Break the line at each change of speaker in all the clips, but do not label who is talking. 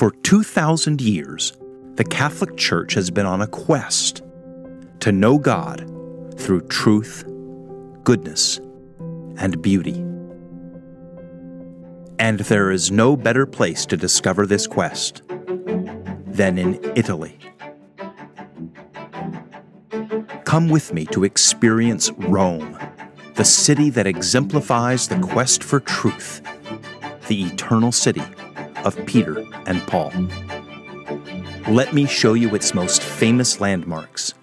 For 2,000 years, the Catholic Church has been on a quest to know God through truth, goodness, and beauty. And there is no better place to discover this quest than in Italy. Come with me to experience Rome, the city that exemplifies the quest for truth, the eternal city of Peter and Paul. Let me show you its most famous landmarks,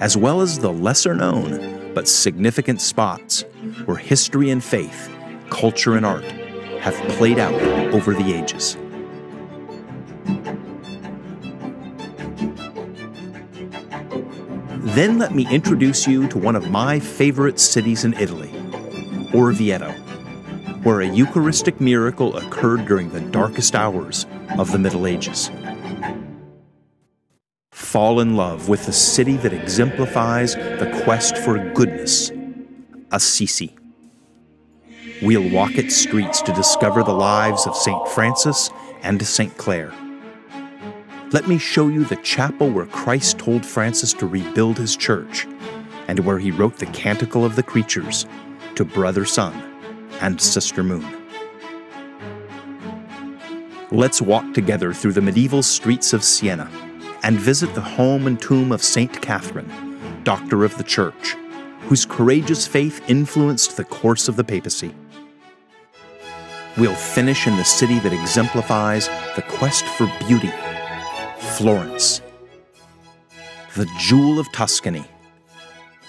as well as the lesser known but significant spots where history and faith, culture and art have played out over the ages. Then let me introduce you to one of my favorite cities in Italy, Orvieto, where a Eucharistic miracle occurred during the darkest hours of the Middle Ages. Fall in love with the city that exemplifies the quest for goodness, Assisi. We'll walk its streets to discover the lives of St. Francis and St. Clare. Let me show you the chapel where Christ told Francis to rebuild his church and where he wrote the Canticle of the Creatures to Brother Sun and Sister Moon. Let's walk together through the medieval streets of Siena and visit the home and tomb of Saint Catherine, Doctor of the Church, whose courageous faith influenced the course of the papacy. We'll finish in the city that exemplifies the quest for beauty, Florence, the jewel of Tuscany,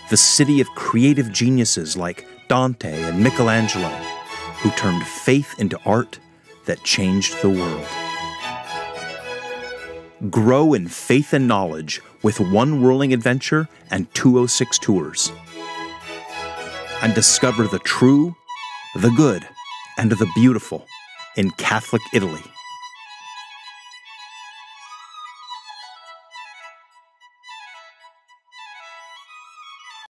the city of creative geniuses like Dante and Michelangelo, who turned faith into art that changed the world. Grow in faith and knowledge with One Whirling Adventure and 206 Tours. And discover the true, the good, and the beautiful in Catholic Italy.